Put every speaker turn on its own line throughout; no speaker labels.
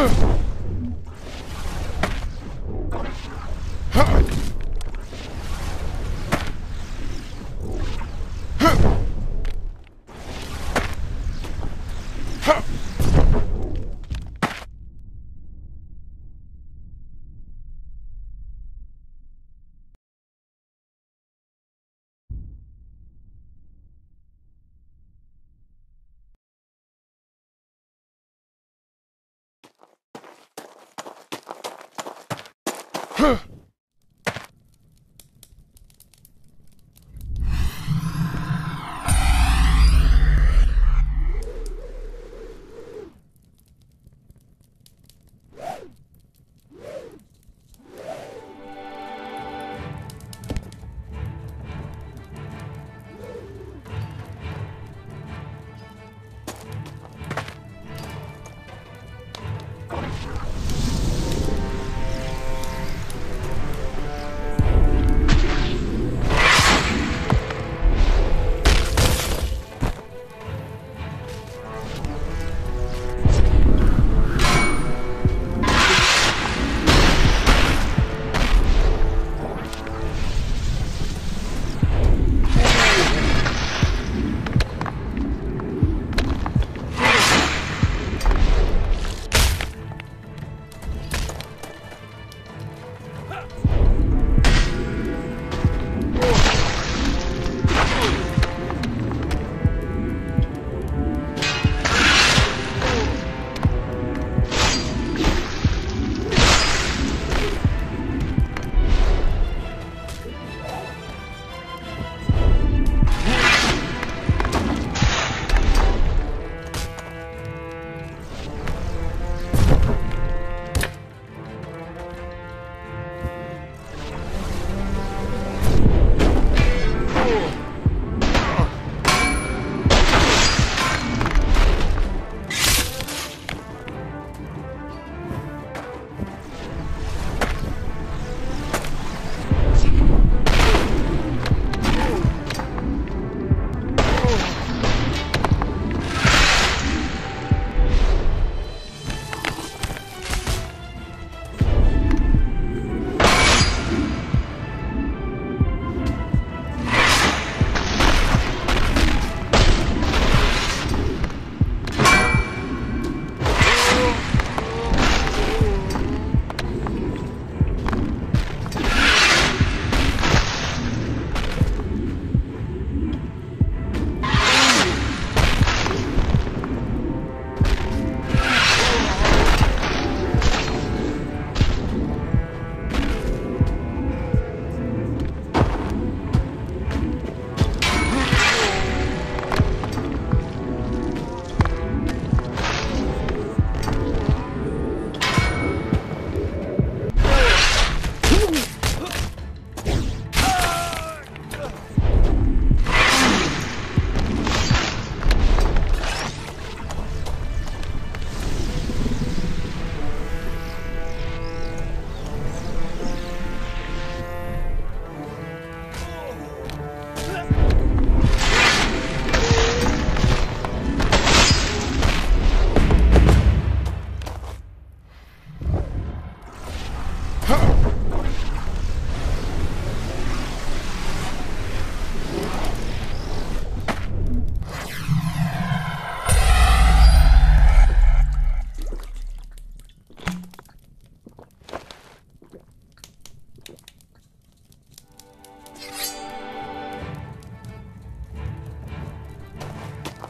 Huh. huh.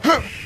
huh.